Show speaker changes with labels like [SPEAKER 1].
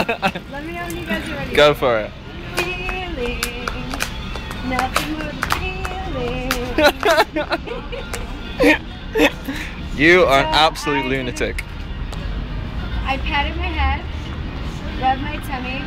[SPEAKER 1] Let me know when you guys are ready.
[SPEAKER 2] Go for it.
[SPEAKER 1] Feeling, nothing but feeling.
[SPEAKER 2] you are an absolute lunatic.
[SPEAKER 1] I patted my head, rubbed my tummy,